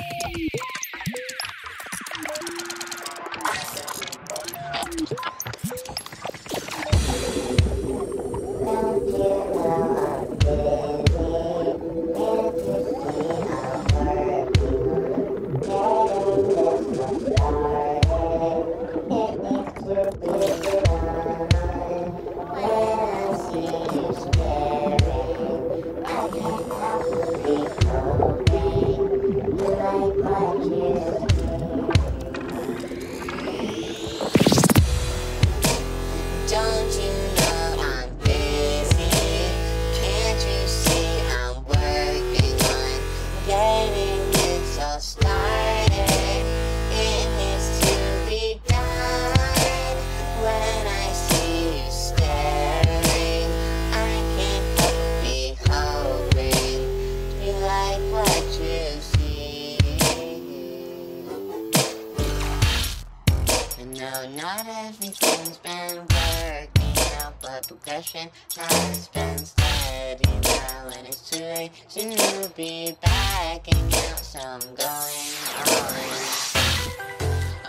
Yeah. But progression been steady now, and it's too late to be backing out, so I'm going on.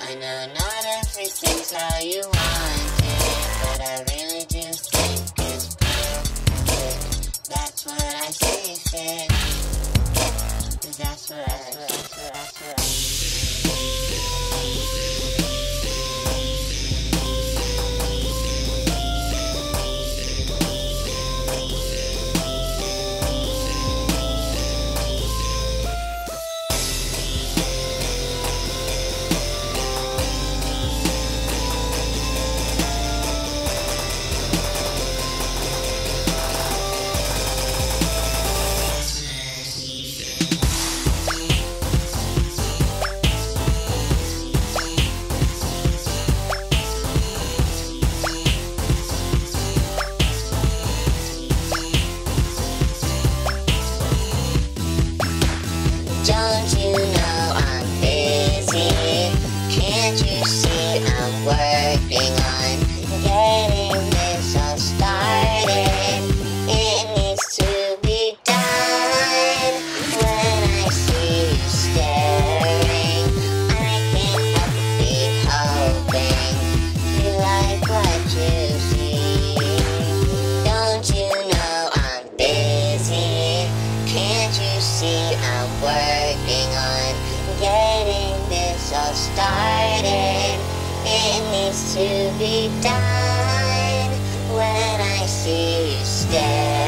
I know not everything's how you want it, but I really do think it's perfect. That's what I see fit. That's what I, working on getting this all started? It needs to be done when I see you staring.